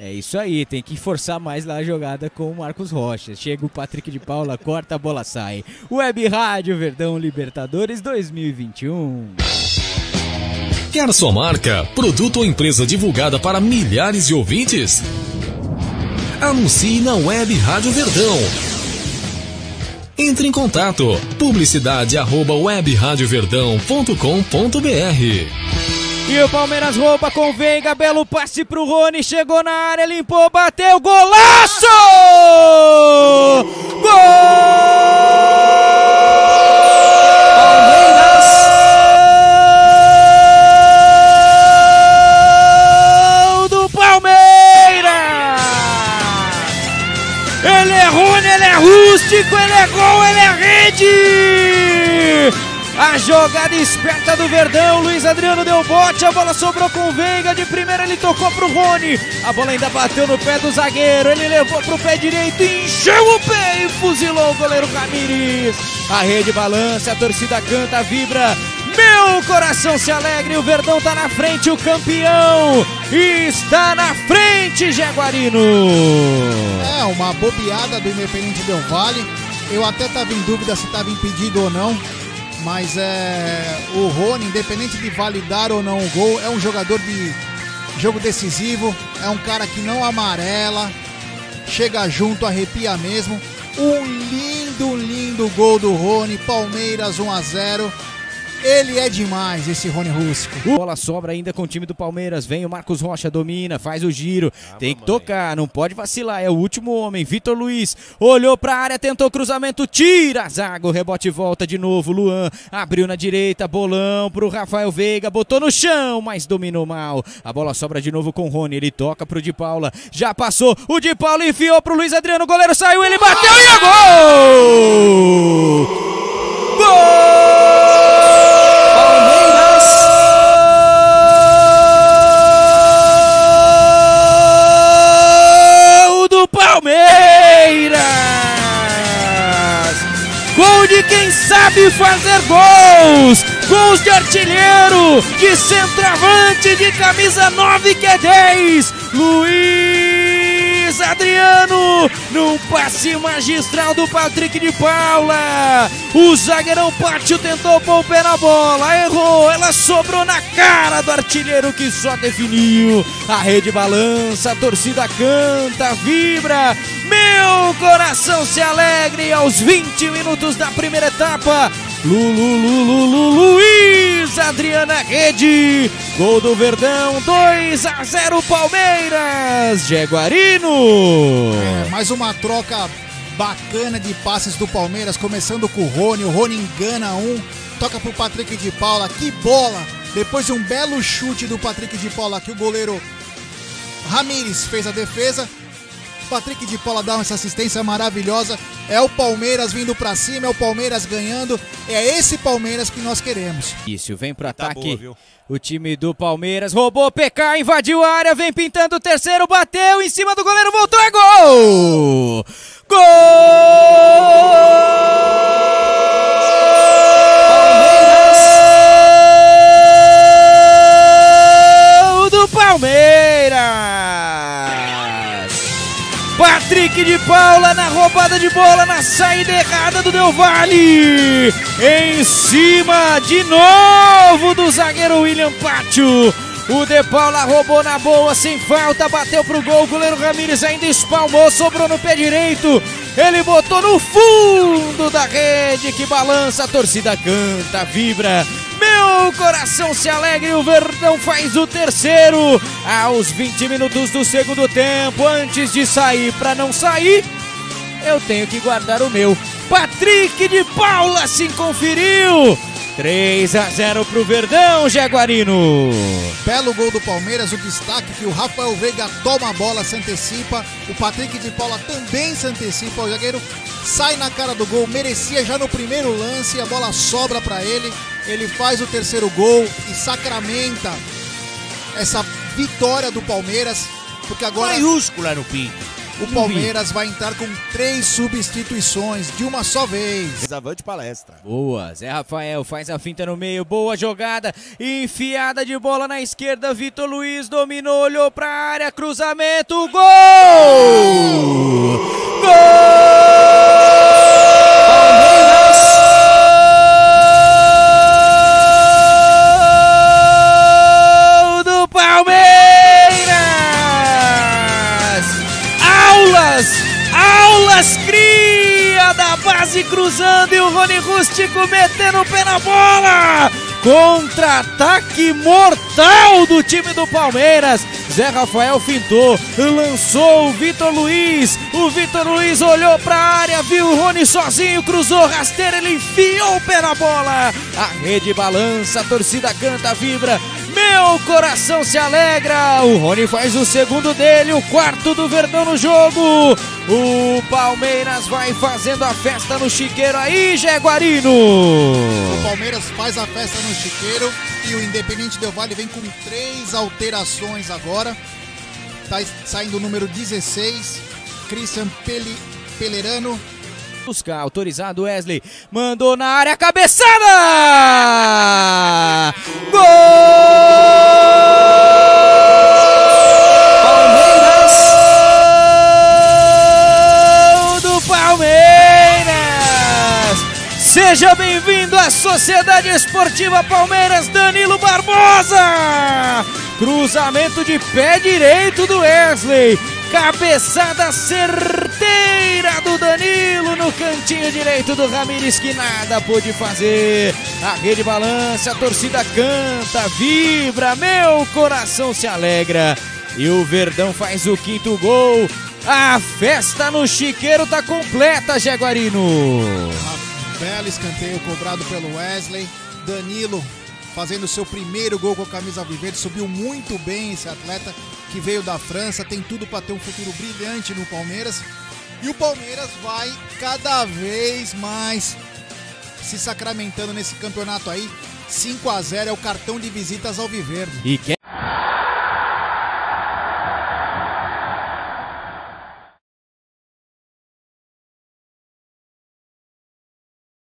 É isso aí, tem que forçar mais lá a jogada com o Marcos Rocha. Chega o Patrick de Paula, corta a bola, sai. Web Rádio Verdão Libertadores 2021. Quer sua marca, produto ou empresa divulgada para milhares de ouvintes? Anuncie na Web Rádio Verdão. Entre em contato publicidade arroba webradioverdão.com.br e o Palmeiras rouba com Veiga, belo passe pro Rony, chegou na área, limpou, bateu, golaço! Gol! do Palmeiras! Ele é Rony, ele é rústico, ele é gol, ele é rede! A jogada esperta do Verdão. Luiz Adriano deu bote. A bola sobrou com o Veiga. De primeira ele tocou pro Rony. A bola ainda bateu no pé do zagueiro. Ele levou pro pé direito. Encheu o pé e fuzilou o goleiro Camires. A rede balança. A torcida canta, vibra. Meu coração se alegra. O Verdão tá na frente. O campeão está na frente, Jaguarino. É, uma bobeada do Independente Del Vale. Eu até estava em dúvida se estava impedido ou não mas é o Rony, independente de validar ou não o gol, é um jogador de jogo decisivo, é um cara que não amarela, chega junto, arrepia mesmo. Um lindo, lindo gol do Rony, Palmeiras 1 a 0. Ele é demais, esse Rony Rústico. Bola sobra ainda com o time do Palmeiras. Vem o Marcos Rocha, domina, faz o giro. Ah, Tem que tocar, não pode vacilar. É o último homem. Vitor Luiz olhou pra área, tentou cruzamento, tira a zaga. O rebote volta de novo. Luan abriu na direita, bolão pro Rafael Veiga, botou no chão, mas dominou mal. A bola sobra de novo com o Rony. Ele toca pro Di Paula. Já passou. O Di Paula enfiou pro Luiz Adriano. O goleiro saiu, ele bateu e é gol! Gol! Sabe fazer gols. Gols de artilheiro, de centroavante, de camisa 9 que é 10. Luiz Adriano, num passe magistral do Patrick de Paula. O zagueirão Pátio tentou pé na bola, errou, ela sobrou na cara do artilheiro que só definiu. A rede balança, a torcida canta, vibra. Meu coração se alegre aos 20 minutos da primeira etapa. Lulu, Lulu, Luiz Adriana Rede. Gol do Verdão, 2 a 0 Palmeiras. Jaguarino. É, mais uma troca bacana de passes do Palmeiras, começando com o Rony. O Rony engana um, toca pro Patrick de Paula. Que bola! Depois de um belo chute do Patrick de Paula, que o goleiro Ramires fez a defesa. Patrick de Paula dá essa assistência maravilhosa. É o Palmeiras vindo para cima, é o Palmeiras ganhando. É esse Palmeiras que nós queremos. Isso, vem pro tá ataque. Boa, o time do Palmeiras roubou PK, invadiu a área, vem pintando o terceiro, bateu em cima do goleiro, voltou, é gol! Gol! De Paula na roubada de bola, na saída errada do Del Valle. Em cima de novo do zagueiro William Pátio. O De Paula roubou na boa, sem falta, bateu pro gol. O goleiro Ramires ainda espalmou, sobrou no pé direito. Ele botou no fundo da rede que balança, a torcida canta, vibra. Meu coração se alegra e o Verdão faz o terceiro aos 20 minutos do segundo tempo. Antes de sair, para não sair, eu tenho que guardar o meu. Patrick de Paula se conferiu. 3 a 0 pro Verdão, Jaguarino. Belo gol do Palmeiras, o destaque que o Rafael Veiga toma a bola, se antecipa. O Patrick de Paula também se antecipa. O zagueiro sai na cara do gol, merecia já no primeiro lance, a bola sobra para ele. Ele faz o terceiro gol e sacramenta essa vitória do Palmeiras, porque agora maiúscula no pinto. o Palmeiras vai entrar com três substituições de uma só vez. Avante palestra. Boa, Zé Rafael faz a finta no meio, boa jogada, enfiada de bola na esquerda, Vitor Luiz dominou, olhou pra área, cruzamento, gol! Aulas cria da base cruzando e o Rony Rústico metendo o pé na bola. Contra-ataque mortal do time do Palmeiras. Zé Rafael fintou, lançou o Vitor Luiz. O Vitor Luiz olhou para a área, viu o Rony sozinho, cruzou rasteira, ele enfiou o pé na bola. A rede balança, a torcida canta, vibra. Meu coração se alegra. O Rony faz o segundo dele, o quarto do Verdão no jogo. O Palmeiras vai fazendo a festa no Chiqueiro aí, Jaguarino. O Palmeiras faz a festa no Chiqueiro e o Independente Del Vale vem com três alterações agora. Tá saindo o número 16, Christian Peli, Pelerano buscar, autorizado Wesley, mandou na área, cabeçada! Seja Sociedade Esportiva Palmeiras, Danilo Barbosa! Cruzamento de pé direito do Wesley. Cabeçada certeira do Danilo no cantinho direito do Ramires que nada pôde fazer. A rede balança, a torcida canta, vibra, meu coração se alegra. E o Verdão faz o quinto gol. A festa no Chiqueiro tá completa, Jaguarino. Belo escanteio cobrado pelo Wesley. Danilo fazendo seu primeiro gol com a camisa viverde. Subiu muito bem esse atleta que veio da França. Tem tudo para ter um futuro brilhante no Palmeiras. E o Palmeiras vai cada vez mais se sacramentando nesse campeonato aí. 5 a 0 é o cartão de visitas ao Viverde. E quer